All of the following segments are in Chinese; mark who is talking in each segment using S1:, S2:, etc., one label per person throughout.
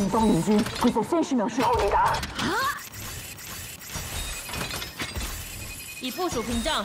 S1: 敌方援军会在三十秒之后抵达。
S2: 已部署屏障。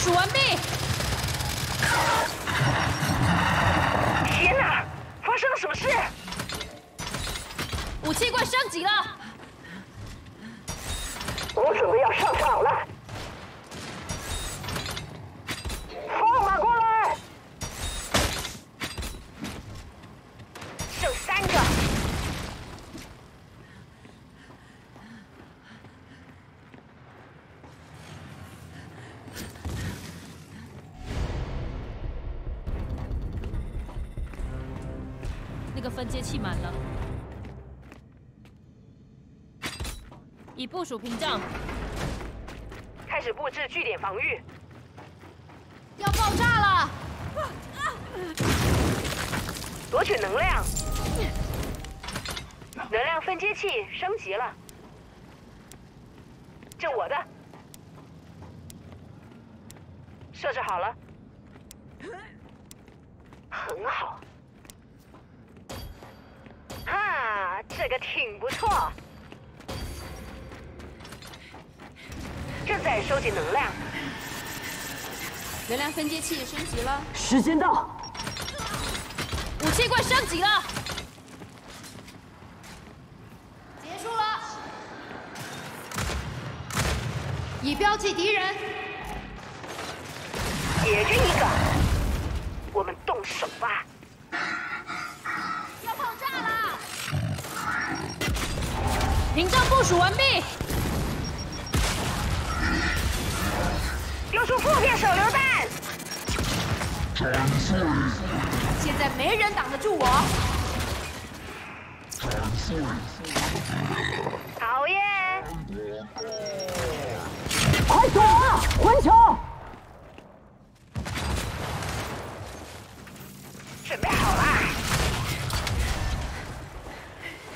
S2: 署完毕。
S3: 天哪！发生了什么事？
S2: 武器怪升级了。接器满了。已部署屏障。
S3: 开始布置据点防御。
S2: 要爆炸了！
S3: 夺取能量。能量分接器升级了。这我的。设置好了。很好。啊，这个挺不错。正在收集能量。
S2: 能量分接器升级了。
S1: 时间到。
S2: 武器怪升级了。
S4: 结束了。已标记敌人。
S3: 解决一个。我们动手吧。
S2: 屏障部署完毕。
S3: 丢出破片手榴弹！
S2: 现在没人挡得住我。
S3: 讨厌！
S1: 快走啊！回球！
S3: 准备好啦！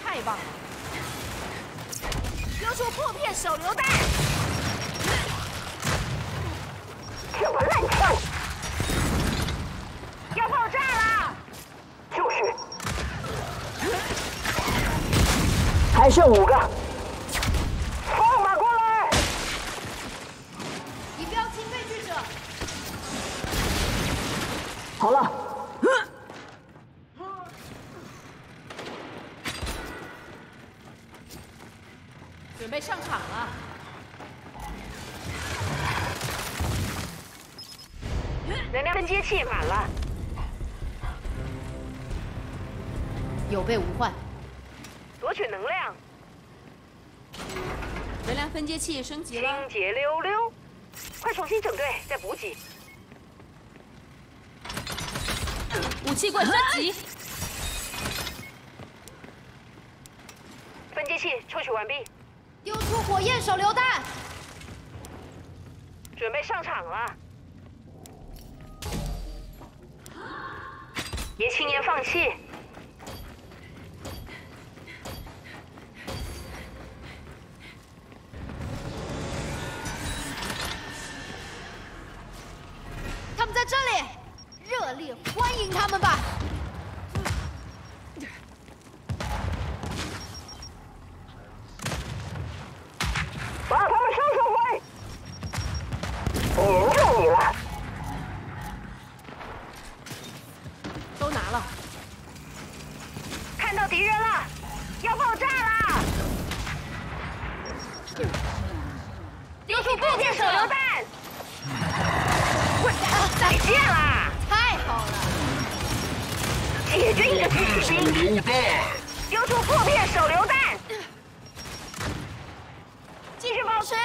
S2: 太棒了！丢出破片手榴弹！
S3: 什么烂枪！要爆炸了！就是。
S1: 还剩五个。
S3: 分接器抽取完毕。
S4: 丢出火焰手榴弹。
S3: 准备上场了。别轻言放弃。
S4: 他们在这里，热烈欢迎他们吧！
S5: 了，
S3: 看到敌人了，要爆炸啦！破片手榴弹！再见啦！
S2: 太好了！
S3: 解决一个狙击兵！丢出破片手榴弹！继续保持！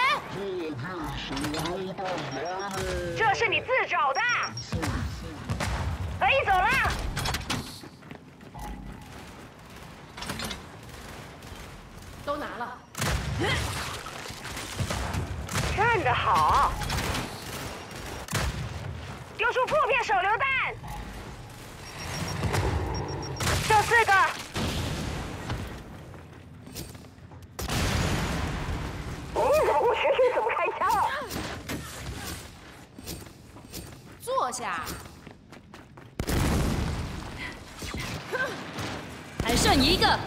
S3: 这是你自找的！可以走了！
S5: 都拿了。
S3: 站得好！丢出破片手榴弹！这四个！你怎么不学学怎么开枪？
S5: 坐下。还剩一个，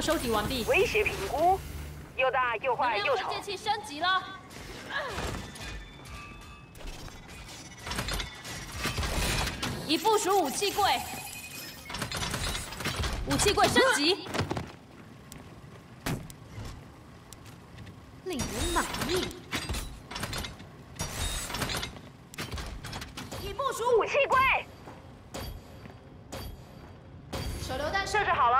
S3: 量
S5: 收集完毕，
S3: 威胁评估，又大又
S5: 能
S3: 坏又丑
S5: 量分。解器升级了。已部署武器柜，武器柜升级，
S2: 令人满意。
S3: 已部署武器柜，
S2: 手榴弹
S3: 设置好了。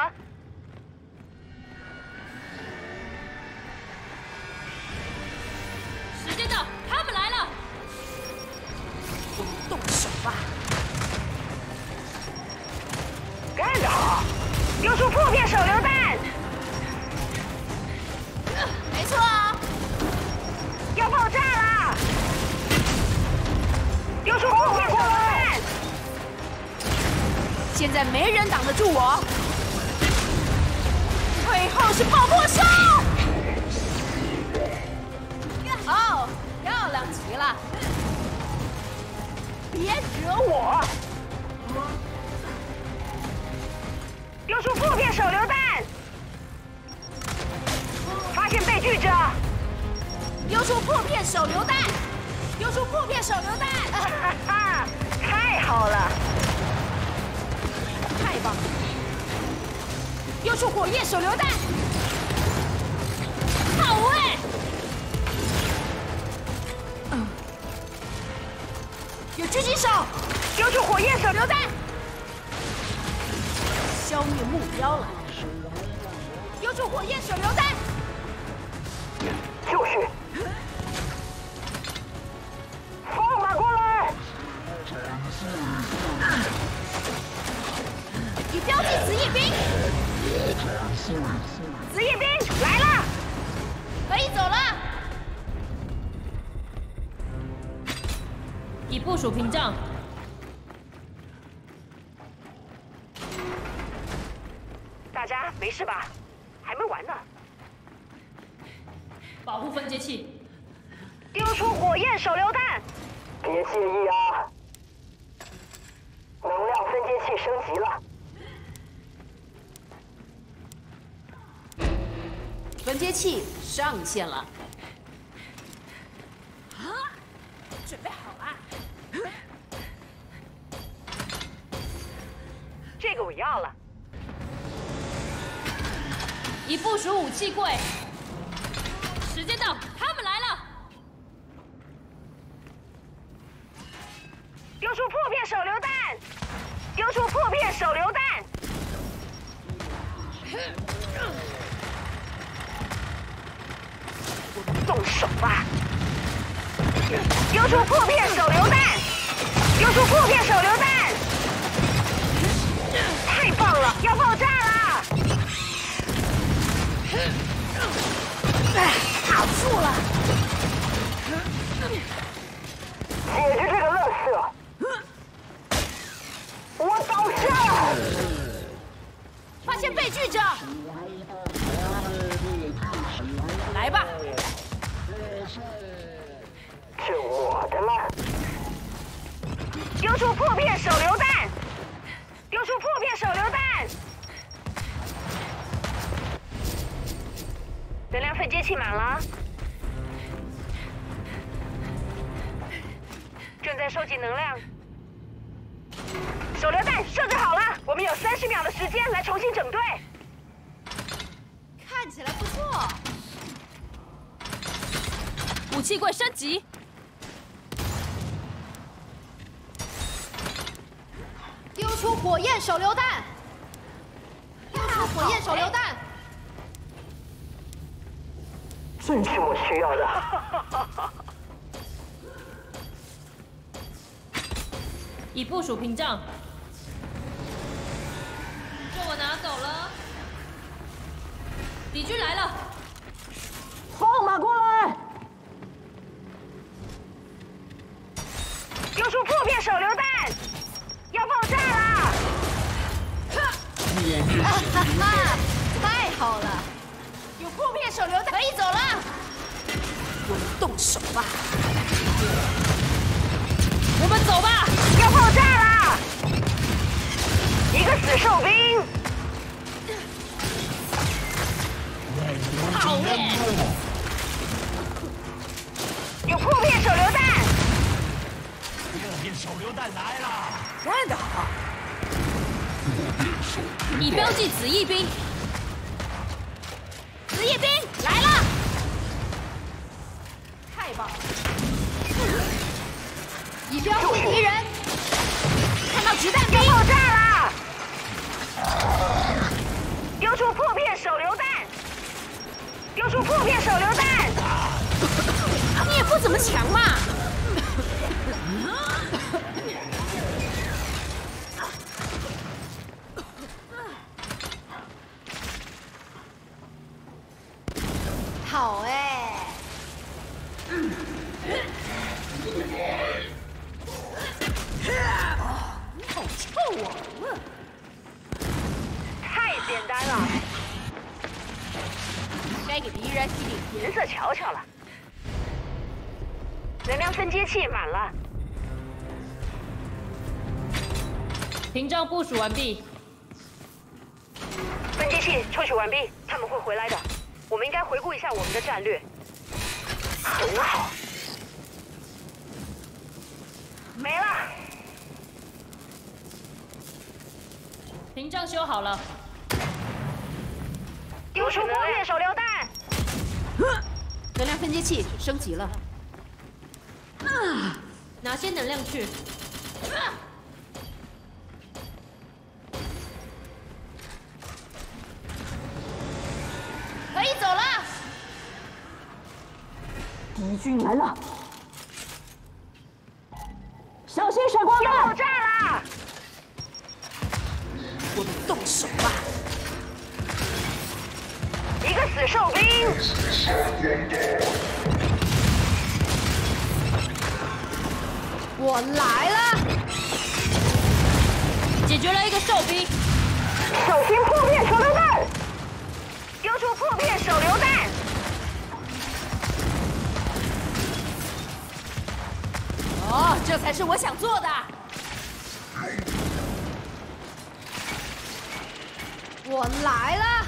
S3: 别惹我！丢出破片手榴弹，发现被拒者，
S5: 丢出破片手榴弹，丢出破片手榴弹，
S3: 哈哈，太好了！
S5: 太棒了！丢出火焰手榴弹，好哎！有狙击手，
S3: 丢出火焰手榴弹，
S5: 消灭目标了。丢出火焰手榴弹，
S3: 就是，放马过来！
S2: 已标记紫野兵，
S3: 紫野兵来了！
S2: 可以走了。
S5: 已部署屏障，
S3: 大家没事吧？还没完呢！
S5: 保护分解器，
S3: 丢出火焰手榴弹！别介意啊，能量分解器升级了。
S5: 分解器上线了。啊准备好了。
S3: 这个我要了。
S5: 已部署武器柜，时间到，他们来了。
S3: 丢出破片手榴弹！丢出破片手榴弹！动手吧！丢出破片手榴弹！丢出破片手榴弹！太棒了，要爆炸了！哎！卡住了！解决这个乐色！我倒下了！
S5: 发现被拒者，
S3: 能量。手榴弹设置好了，我们有三十秒的时间来重新整队。
S2: 看起来不错。
S5: 武器柜升级，
S2: 丢出火焰手榴弹！丢出火焰手榴弹！
S1: 正是我需要的。
S5: 已部署屏障，这我拿走了。敌军来了，
S1: 来
S3: 了！
S1: 干得好！
S5: 已标记紫翼兵，
S2: 紫翼兵来了！太棒了！已标记敌人，看到子弹兵
S3: 要爆炸了！丢出破片手榴弹，丢出破片手榴弹，
S2: 你也不怎么强嘛！好哎！好臭啊！
S3: 太简单了，
S2: 该给敌人一点
S3: 颜色瞧瞧了。能量分接器满了，
S5: 屏障部署完毕，
S3: 分接器抽取完毕，他们会回来的。我们应该回顾一下我们的战略。很好，没了。
S5: 屏障修好了，
S3: 丢出破片手榴弹，
S2: 能量分接器升级了。
S5: 拿些能量去。
S2: 可以走了。
S1: 敌军来了！小心闪光
S3: 要爆
S1: 弹！
S3: 炸了！
S2: 我们动手吧！
S3: 一个死兽兵，
S2: 我来了！
S5: 解决了一个兽兵，
S3: 小心破灭手榴弹，手榴弹，
S2: 哦，这才是我想做的。我来了！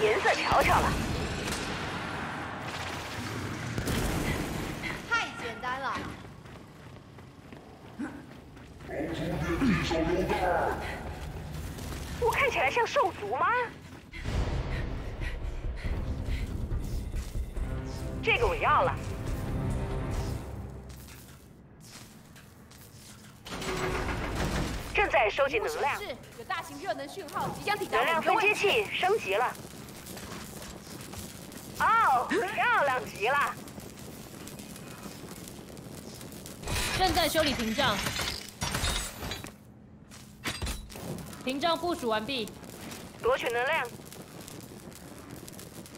S3: 颜色瞧瞧了。
S2: 太简单了。
S3: 我看起来像兽族吗？这个我要了。正在收集能量，
S2: 有大型热能讯号即将抵达。
S3: 能量分接器升级了。哦，漂亮极了！
S5: 正在修理屏障，屏障部署完毕。
S3: 夺取能量，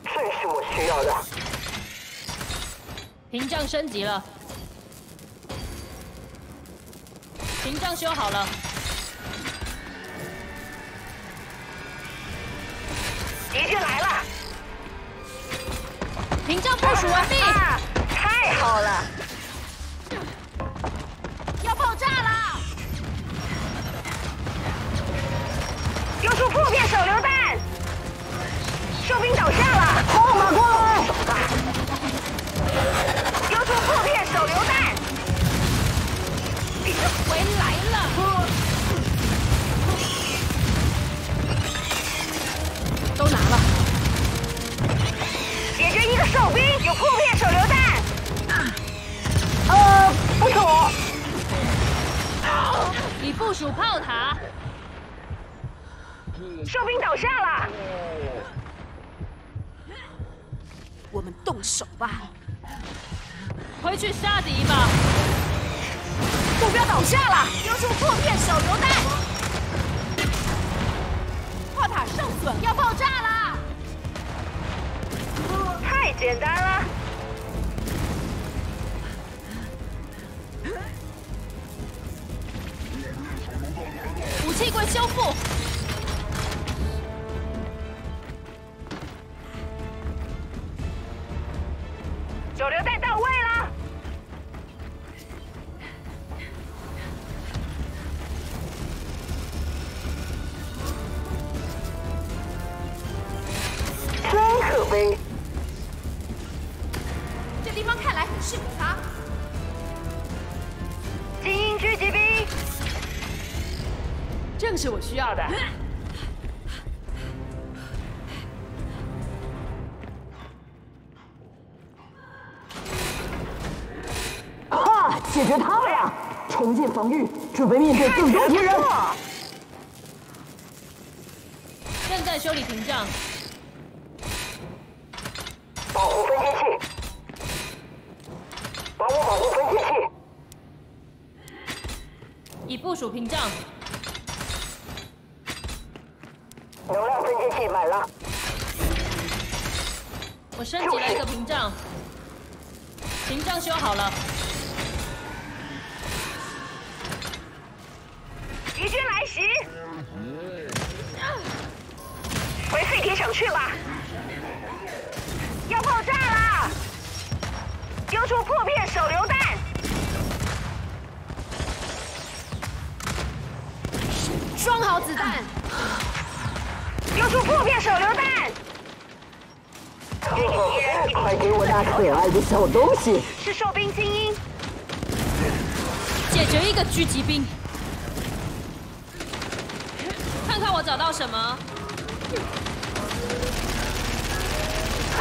S1: 正是我需要的。
S5: 屏障升级了，屏障修好了，
S3: 敌军来了！
S5: 屏障部署完毕。
S3: 啊，太好了！
S2: 要爆炸了！
S3: 丢出破片手榴弹，哨兵倒下了！
S1: 号码过来！
S3: 丢出破片手榴弹，
S2: 回来了！都拿了。
S3: 哨兵，有破片手榴弹。
S1: 呃，不是我。
S5: 已部署炮塔，
S3: 哨兵倒下了，
S2: 我们动手吧！
S5: 回去杀敌吧。
S2: 目标倒下了，丢出破片手榴弹。炮塔受损，要爆炸了！
S3: 太简单了。
S5: 武器柜修复，
S3: 手榴弹到位了，
S1: 真可悲。
S5: 是我需要的。
S1: 哈，解决他们呀！重建防御，准备面对更多敌人。
S5: 正在修理屏障，
S1: 保护分析器，帮我保护分析器。
S5: 已部署屏障，我升级了一个屏障，屏障修好了，
S3: 敌军来袭，回废铁厂去吧，要爆炸了，丢出破片手榴弹，
S2: 装好子弹，
S3: 丢出破片手榴弹，
S1: 快给我那可爱的小东西！
S3: 是哨兵精英，
S5: 解决一个狙击兵。看看我找到什么？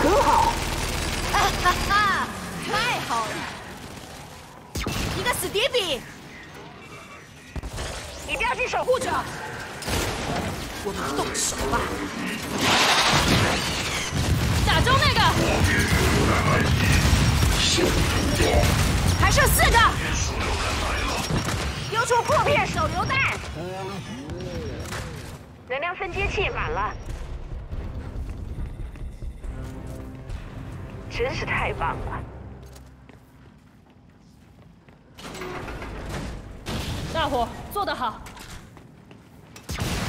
S1: 很好，
S2: 哈哈哈！太好了，一个史迪比，
S3: 你不要去守护者，
S2: 我们动手吧！
S5: 打中那个，
S2: 还剩四个，
S3: 丢出破片手榴弹，能量分接器满了，真是太棒了。
S5: 大伙做得好，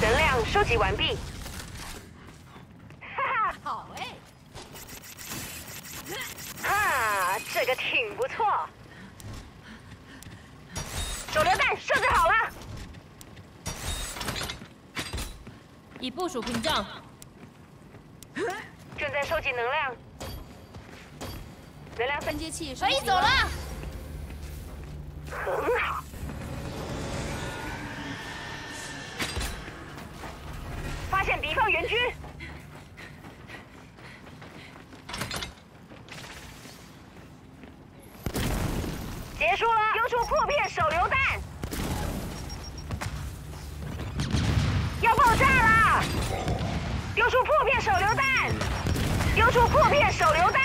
S3: 能量收集完毕。哈哈，
S2: 好哎！
S3: 啊，这个挺不错。手榴弹设置好了，
S5: 已部署屏障，
S3: 正在收集能量。能量分
S2: 分接器
S5: 可以走了。
S3: 很好。援军，结束了，丢出破片手榴弹，要爆炸了。丢出破片手榴弹，丢出破片手榴弹，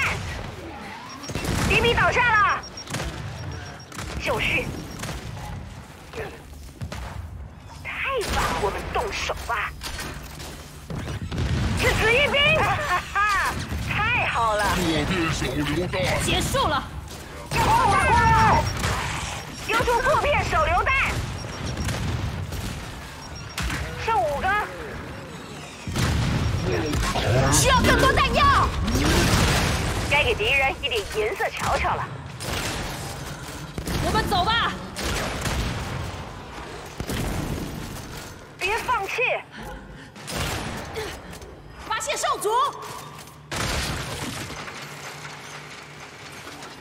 S3: 敌兵倒下了，就绪。太棒了，我们动手吧！是紫翼兵，哈哈，太好了！
S6: 破片手榴弹，
S5: 结束了，
S3: 要爆炸了！丢出破片手榴弹，剩五个，
S2: 需要更多弹药。
S3: 该给敌人一点颜色瞧瞧了。
S5: 我们走吧。
S3: 别放弃！
S2: 发现兽族，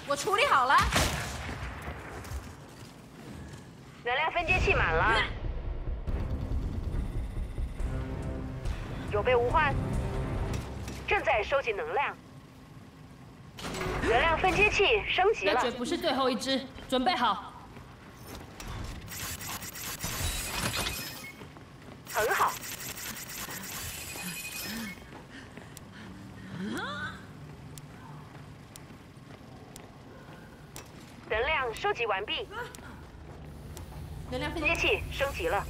S2: 我处理好了。
S3: 能量分接器满了，有备无患。正在收集能量，能量分接器升级了
S5: 那绝。不是最后一只，准备好。
S3: 很好。能量收集完毕，
S2: 能量分
S3: 分接器升级了。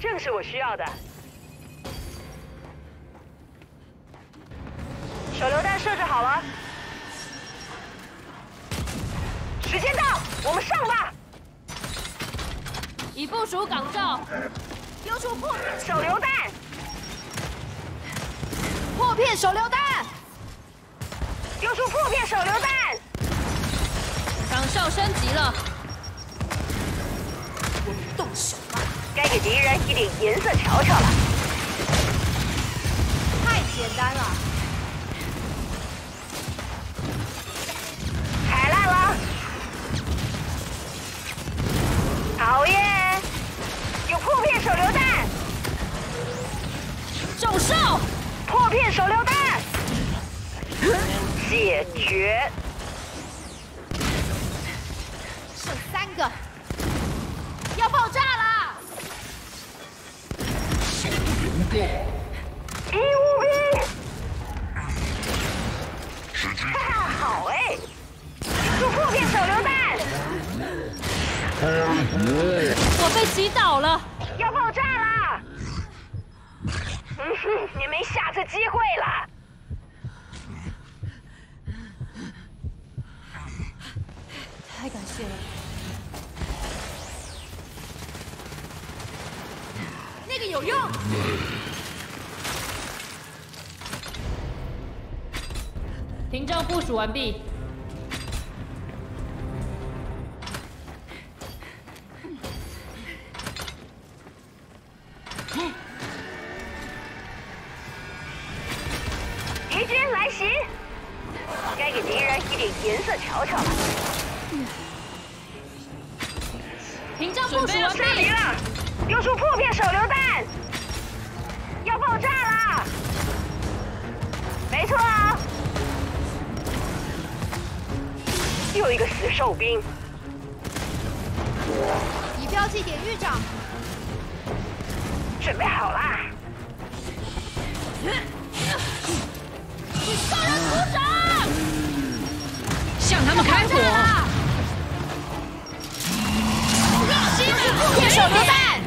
S3: 正是我需要的。手榴弹设置好了，时间到，我们上吧！
S5: 已部署岗哨，
S2: 丢出破片
S3: 手榴弹，
S2: 破片手榴弹，
S3: 丢出破片手榴弹，
S5: 岗哨升级了，
S2: 动手吧！
S3: 该给敌人一点颜色瞧瞧了。
S2: 太简单了，
S3: 踩烂了，讨厌！有破片手榴弹，
S5: 中哨，
S3: 破片手榴弹，解决。
S2: 剩三个，要爆炸了！
S6: 手榴弹，
S3: 义务兵，哈哈，好哎！有破片手榴弹，
S5: 我被击倒了。
S3: 要爆炸了！嗯哼，你没下次机会了。
S5: 太感谢了，
S2: 那个有用，
S5: 屏障部署完毕。
S3: 敌军来袭，该给敌人一点颜色瞧瞧了。
S5: 屏障部署完
S3: 撤离
S5: 毕，
S3: 了，丢出破片手榴弹，要爆炸了！没错啊，又一个死兽兵，
S2: 以标记点狱长，
S3: 准备好啦！
S5: 杀人组长，
S4: 向他们开火！
S2: 破片手榴弹，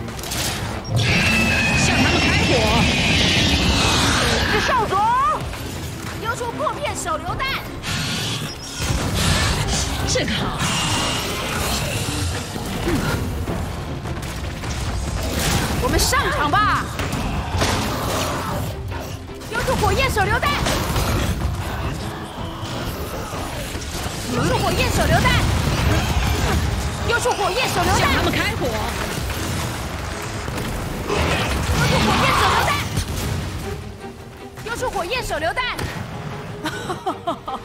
S4: 向他们开火！
S3: 是少佐，
S2: 丢出破片手榴弹，
S4: 这个好，
S2: 我们上场吧！丢出火焰手榴弹，丢出火焰手榴弹，丢出火焰手榴弹
S4: 他，们开火！
S2: 丢出火焰手榴弹，丢出火焰手榴弹。哈哈哈